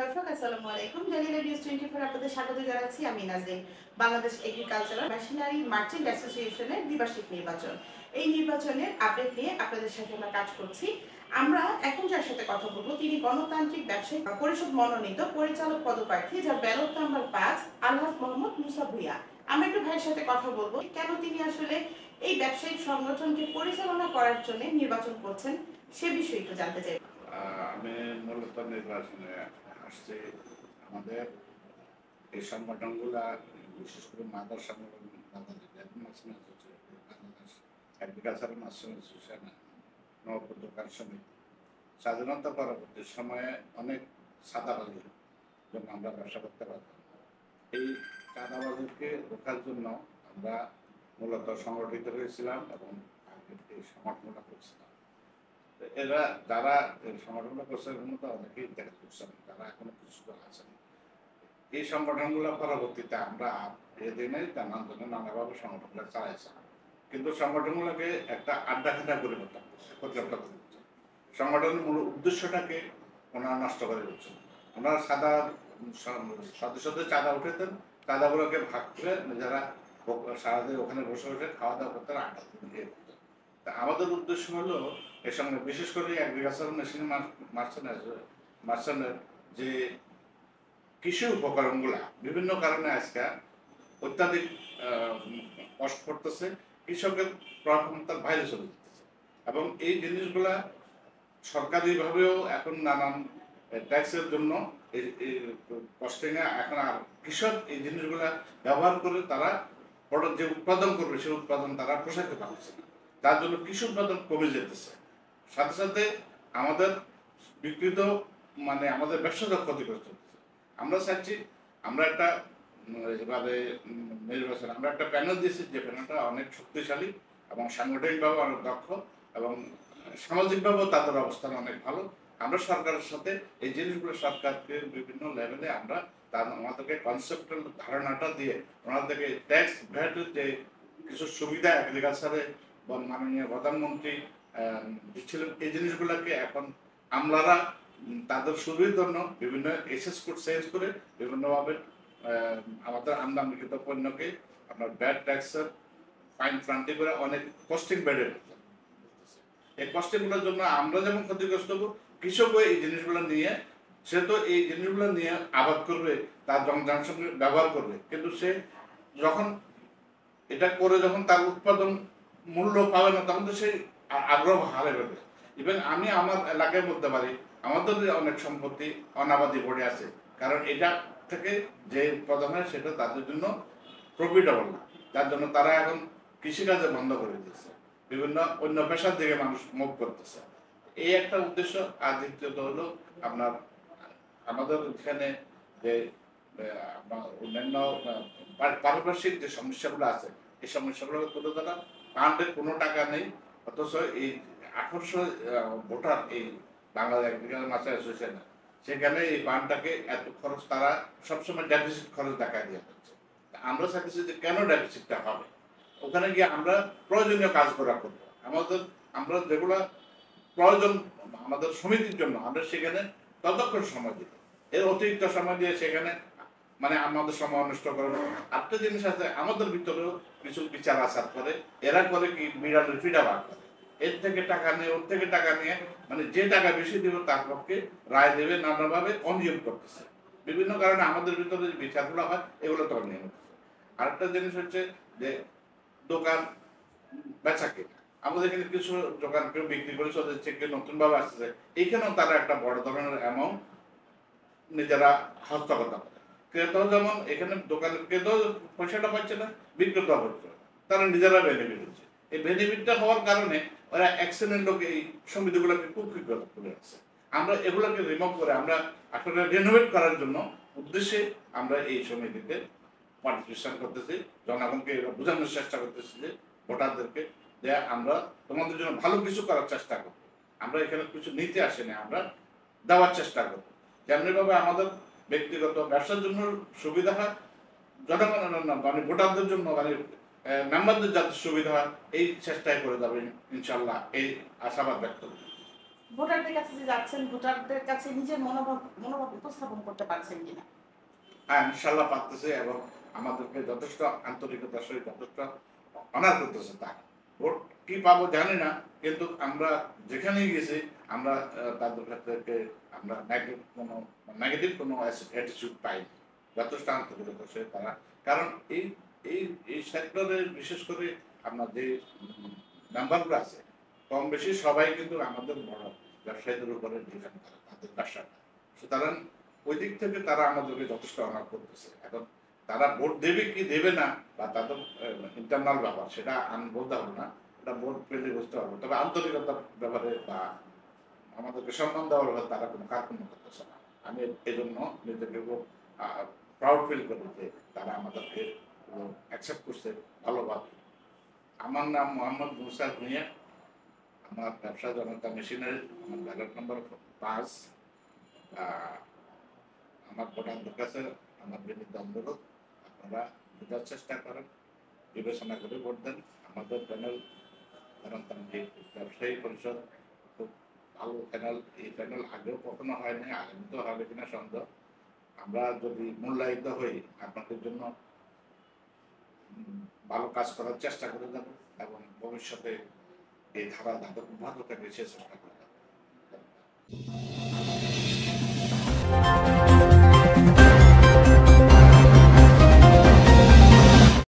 দর্শক, আসসালামু আলাইকুম। জালিলা নিউজ টোয়েন্টি ফোর আপনাদের স্বাগত জানাচ্ছি। আমি Nazrin Bangladesh agricultural machinery merchant অ্যাসোসিয়েশনের দ্বিবার্ষিক নির্বাচন। এই নির্বাচনের আপডেট নিয়ে আপনাদের সাথে আমরা কাজ করছি। আমরা এখন যার সাথে কথা বলব, তিনি গণতান্ত্রিক ব্যবসায়ী, পরিষদ মনোনীত পরিচালক পদপ্রার্থী, যার ব্যালট নাম্বার পাঁচ আলহাজ মোহাম্মদ মুসা ভুইয়া। আমরা একটু ভাইয়ের সাথে কথা বলব, কেন তিনি আসলে এই ব্যবসায়িক সংগঠনকে পরিচালনা করার জন্য নির্বাচন করছেন, সে বিষয়ে একটু জানতে চাই। আমি মূলত নির্বাচনে আসছি আমাদের এই সংগঠনগুলা, বিশেষ করে মাদার সংগঠন নবপত্রকার সমিতি। স্বাধীনতা পরবর্তী সময়ে অনেক সাদাবাজির জন্য আমরা ব্যবসা করতে পারতাম। এই চাঁদাবাজিকে রোখার জন্য আমরা মূলত সংগঠিত হয়েছিলাম এবং এই সংগঠনটা করছিলাম। এরা যারা সংগঠনটা করছে এর মধ্যে অনেকেই দেখা করছেন যারা এখনও কিছু আছেন এই সংগঠনগুলো পরবর্তীতে আমরা এদিনে জানার জন্য নানাভাবে সংগঠনটা চালাইছে। কিন্তু সংগঠনগুলোকে একটা আড্ডাখানা পরিবর্তন করছে পরিবর্তন করছে সংগঠনের মূল উদ্দেশ্যটাকে ওনারা নষ্ট করে দিচ্ছেন ওনারা সাদা সদস্যদের চাঁদা উঠেতেন চাঁদাগুলোকে ভাগ করে নিজেরা সারাদিন ওখানে বসে বসে খাওয়া দাওয়া করতেন আড্ডা তা আমাদের উদ্দেশ্য হলো এর সঙ্গে বিশেষ করে অ্যাগ্রিকালচার মেশিন মার্চেন্ট মার্চেন্টের যে কৃষি উপকরণগুলা বিভিন্ন কারণে আজকে অত্যাধিক কষ্ট করতেছে, কৃষকের ক্ষমতার বাইরে চলে যেতেছে এবং এই জিনিসগুলা সরকারিভাবেও এখন নানান ট্যাক্সের জন্য এই কস্টিংয়ে এখন আর কৃষক এই জিনিসগুলা ব্যবহার করে তারা প্রোডাক্ট যে উৎপাদন করবে, সেই উৎপাদন তারা পারছে না। তার জন্য কৃষি উৎপাদন কমে যেতেছে। সাথে সাথে আমাদের বিকৃত মানে আমাদের ব্যবসাটা ক্ষতিগ্রস্ত হচ্ছে। আমরা চাচ্ছি, আমরা একটা এবারে নির্বাচন, আমরা একটা প্যানেল দিয়েছি যে প্যানেলটা অনেক শক্তিশালী এবং সাংগঠনিকভাবে অনেক দক্ষ এবং সামাজিকভাবেও তাদের অবস্থান অনেক ভালো। আমরা সরকারের সাথে এই জিনিসগুলো সরকারকে বিভিন্ন লেভেলে আমরা তার, আমাদেরকে কনসেপ্টাল ধারণাটা দিয়ে ওনাদেরকে ট্যাক্স ভ্যাটের যে কিছু সুবিধা এগ্রিকালচারে মাননীয় প্রধানমন্ত্রী দিচ্ছিলেন এই জিনিসগুলোকে এখন আমলারা তাদের সুবিধার জন্য বিভিন্ন এসএস কোড চেঞ্জ করে বিভিন্নভাবে আমাদের আমদানিকৃত পণ্যকে আপনার ব্যাড ট্যাক্সের ফাইন ফ্রান্টি করে অনেক কস্টিং বেড়ে। এই কস্টিংগুলোর জন্য আমরা যেমন ক্ষতিগ্রস্ত হব, কৃষকও এই জিনিসগুলো নিয়ে, সে তো এই জিনিসগুলো নিয়ে আবাদ করবে, তার জনজানের সঙ্গে ব্যবহার করবে কিন্তু সে যখন এটা করে যখন তার উৎপাদন মূল্য পাবে না, তখন তো আ- আগ্রহ হারে ফেলবে ইভেন আমি আমার এলাকায় বলতে পারি আমাদের অনেক সম্পত্তি অনাবাদি পড়ে আছে। কারণ এটা থেকে যে উৎপাদন হয় সেটা তাদের জন্য প্রফিটেবল না। যার জন্য তারা এখন কৃষিকাজে বন্ধ করে দিয়েছে। বিভিন্ন অন্য পেশার দিকে মানুষ মুখ করতেছে। এই একটা উদ্দেশ্য। আর দ্বিতীয়ত হলো আপনার, আমাদের এখানে যে অন্যান্য পারিপার্শ্বিক যে সমস্যাগুলো আছে, এই সমস্যাগুলো তুলে ধরা। ফান্ডের কোনো টাকা নেই। অথচ এই আঠারোশো ভোটার এই বাংলাদেশ এগ্রিকালচার মাস্টার অ্যাসোসিয়েশন সেখানে এই ফান্ডটাকে এত খরচ, তারা সবসময় ডেফিসিট খরচ দেখা দিয়ে যাচ্ছে। আমরা চাইতেছি যে কেন ডেফিসিটটা হবে? ওখানে গিয়ে আমরা প্রয়োজনীয় কাজ করা করব। আমাদের, আমরা যেগুলো প্রয়োজন, আমাদের সমিতির জন্য আমরা সেখানে ততক্ষণ সময় দিব এর অতিরিক্ত সময় দিয়ে সেখানে মানে আমাদের সময় নষ্ট করে একটা জিনিস আছে, আমাদের ভিতরেও কিছু বিচার আচার করে এরা করে কি বিড়ালের ফিডা বার করে। এর থেকে টাকা নিয়ে, ওর থেকে টাকা নিয়ে মানে যে টাকা বেশি দিব তার পক্ষে রায় দেবে নানাভাবে অনিয়ম করতেছে। বিভিন্ন কারণে আমাদের ভিতরে যে বিচারগুলো হয়, এগুলো তো অনিয়ম আরেকটা জিনিস হচ্ছে যে দোকান বেচা আমাদের এখানে কিছু দোকান কেউ বিক্রি করে চলে যাচ্ছে, কেউ নতুন ভাবে আসতেছে এইখানেও তারা একটা বড় ধরনের অ্যামাউন্ট নিজেরা হস্তগত করে। ক্রেতাও যেমন এখানে দোকানের ক্রেতাও পয়সাটা পাচ্ছে না, বিক্রেতাও পাচ্ছে। তারা নিজেরা বেনিফিট হচ্ছে। এই বেনিফিটটা হওয়ার কারণে ওরা অ্যাক্সিডেন্ট লোক এই সমিতিগুলোকে কুকৃত করে আছে আমরা এগুলোকে রিমুভ করে আমরা আসলে রেনোভেট করার জন্য উদ্দেশ্যে আমরা এই সমিতিতে পার্টিসিপেশন করতেছি। জনগণকে বোঝানোর চেষ্টা করতেছি যে ভোটারদেরকে যে আমরা তোমাদের জন্য ভালো কিছু করার চেষ্টা করব। আমরা এখানে কিছু নিতে আসিনি, আমরা দেওয়ার চেষ্টা করব। যেমনিভাবে আমাদের ব্যক্তিগত ব্যবসার জন্য সুবিধা হয় জনগণের মানে ভোটারদের জন্য মানে মেম্বারদের যাতে সুবিধা হয় এই চেষ্টাই করে যাবে ইনশাল্লাহ এই আশাবাদ ব্যক্ত করি। ভোটারদের কাছে যে যাচ্ছেন ভোটারদের কাছে নিজের মনোভাব মনোভাব উপস্থাপন করতে পারছেন কিনা? হ্যাঁ ইনশাল্লাহ পারতেছে এবং আমাদেরকে যথেষ্ট আন্তরিকতার সহিত যথেষ্ট অনার করতেছে তা ভোট কি পাবো জানি না, কিন্তু আমরা যেখানেই গেছি, আমরা তাদের ক্ষেত্রে আমরা নেগেটিভ কোনো নেগেটিভ কোনো অ্যাটিটিউড পাইনি। যথেষ্ট আন্তরিকতার সহিত তারা। কারণ এই এই এই সেক্টরে বিশেষ করে আপনার যে মেম্বারগুলো আছে, কম বেশি সবাই কিন্তু আমাদের বড় ব্যবসায়ীদের উপরে ডিপেন্ড করে, তাদের ব্যবসাটা। সুতরাং ওই দিক থেকে তারা আমাদেরকে যথেষ্ট অনার করতেছে। এখন তারা ভোট দেবে কি দেবে না, বা তাদের ইন্টারনাল ব্যাপার, সেটা আমি বলতে পারব না, এটা ভোট পেলে বুঝতে পারব। তবে আন্তরিকতার ব্যাপারে বা আমাদেরকে সম্মান দেওয়ার ব্যাপারে তারা কোনো কার্পণ্য করতেছে না। আমি এই জন্য নিজেকে প্রাউড ফিল করি যে তারা আমাদেরকে অ্যাকসেপ্ট করছে ভালোভাবে আমার নাম মোহাম্মদ মুসা ভুঁইয়া, আমার ব্যবসা জনতা মেশিনারি, আমার ব্যালট নম্বর পাঁচ আমার ভোটারদের কাছে আমার বিনীত অনুরোধ। আপনারা বোঝার চেষ্টা করেন, বিবেচনা করে ভোট দেন। আমাদের প্যানেল গণতান্ত্রিক ব্যবসায়ী পরিষদ, খুব ভালো প্যানেল এই প্যানেল আগেও কখনো হয়নি, আগামীতেও হবে কিনা সন্দেহ। আমরা যদি মূল্যায়িত হই, আপনাদের জন্য ভালো কাজ করার চেষ্টা করে যাব এবং ভবিষ্যতে এই ধারা অব্যাহত থাকে সে চেষ্টা করে যাব।